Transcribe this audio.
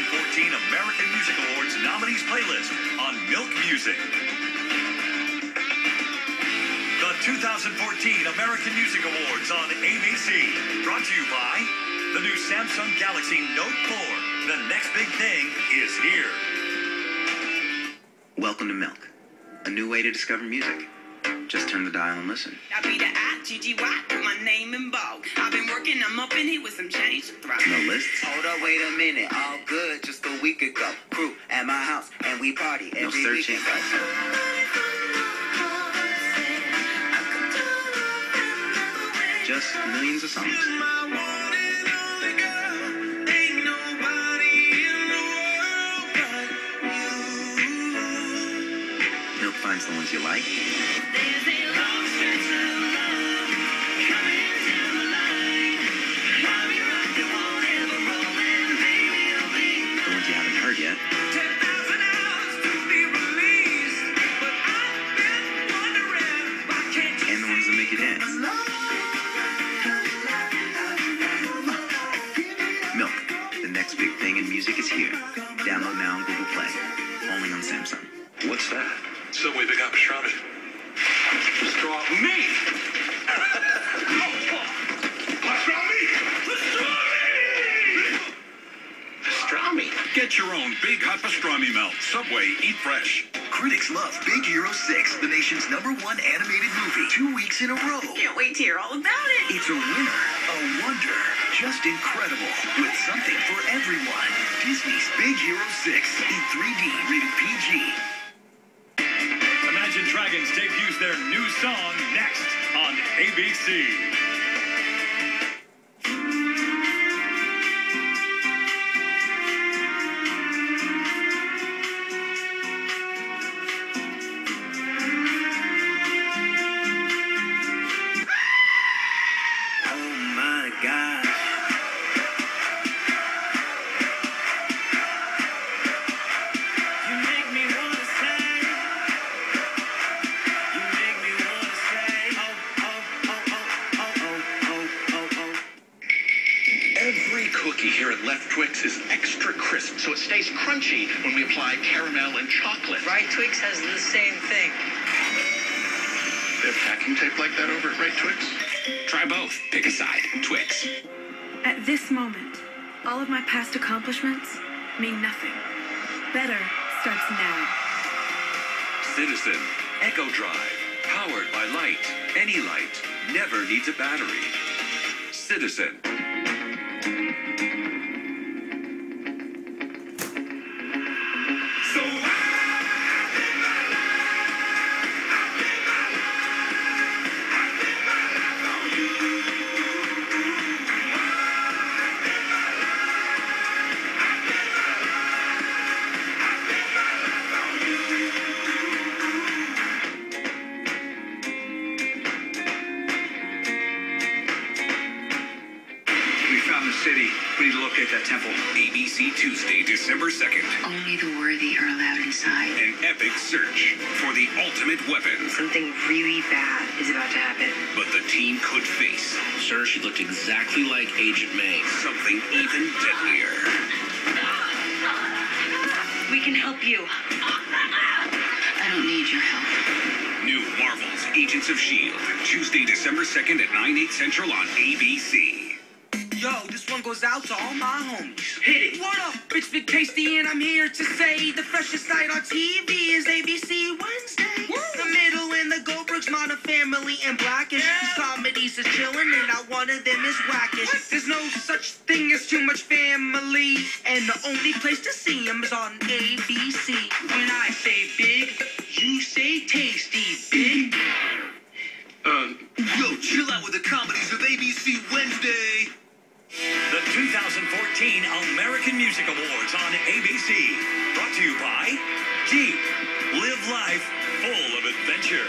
American Music Awards nominees playlist on Milk Music. The 2014 American Music Awards on ABC. Brought to you by the new Samsung Galaxy Note 4. The next big thing is here. Welcome to Milk, a new way to discover music. Just turn the dial and listen. I be the I, Gigi Watt, put my name in bold. I've been working, I'm up in here with some change to throw. No lists? Hold up, wait a minute. All good, just a week ago. Crew at my house, and we party every No every searching. weekend. Just millions of songs. Finds the ones you like, the ones you haven't heard yet, and the ones that make you dance. Milk, the next big thing in music is here. Download now on Google Play. Only on Samsung. What's that? Subway Big Up Pastrami. Straw me! Pastrami! Pastrami! Get your own big hot pastrami melt. Subway, eat fresh. Critics love Big Hero 6, the nation's number one animated movie, two weeks in a row. Can't wait to hear all about it. It's a winner, a wonder, just incredible, with something for everyone. Disney's Big Hero 6 in 3D, rated PG. Imagine Dragons debuts their new song next on ABC. Cookie here at Left Twix is extra crisp, so it stays crunchy when we apply caramel and chocolate. Right Twix has the same thing. They have packing tape like that over at Right Twix? Try both. Pick a side. Twix. At this moment, all of my past accomplishments mean nothing. Better starts now. Citizen, Eco-Drive, powered by light. Any light never needs a battery. Citizen. City. We need to locate that temple. ABC Tuesday, December 2nd. Only the worthy are allowed inside. An epic search for the ultimate weapon. Something really bad is about to happen. But the team could face Sir, she looked exactly like Agent May. something even deadlier. We can help you. I don't need your help. New Marvel's Agents of S.H.I.E.L.D. Tuesday, December 2nd at 9, 8 central on ABC. Yo, this one goes out to all my homies. Hit it. What up? It's Big Tasty, and I'm here to say the freshest sight on TV is ABC Wednesday. The middle and the Goldbergs, Modern Family, and Blackish. These comedies are chillin', and not one of them is wackish. There's no such thing as too much family, and the only place to see 'em is on ABC. When I say big, you say tasty, big. Um, Yo, chill out with the comedies Jeep. Live life full of adventure.